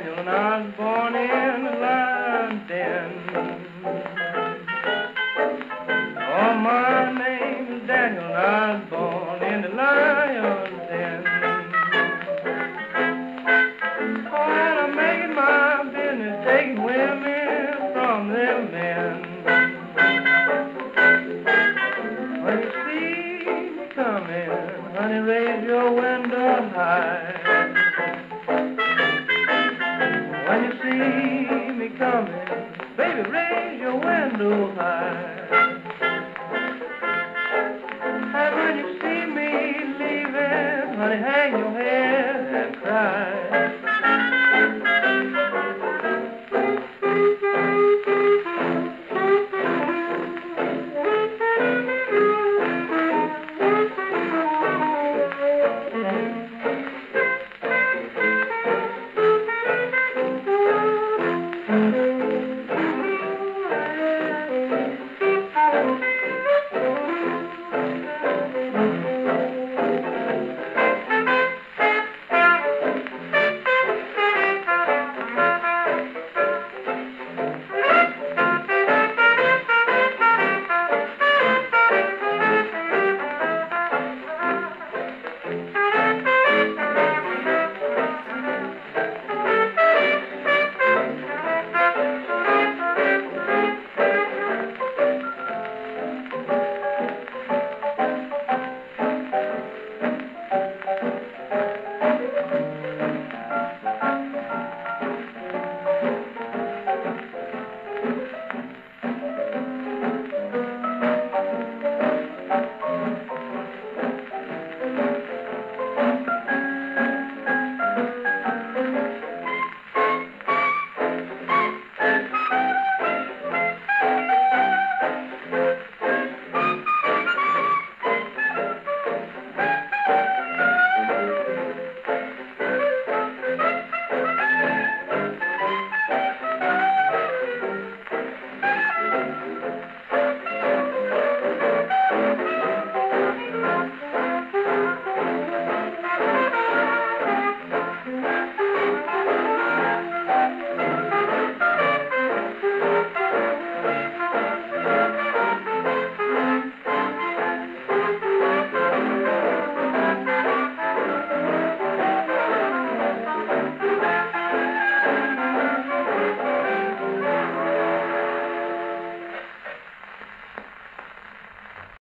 Daniel, and I was born in London. Oh, my name is Daniel, and I was born in the Lion Den. Oh, and I'm making my business, taking women from their men. When you see me coming, honey, raise your window high. When you see me coming, baby, raise your window high. Mm-hmm.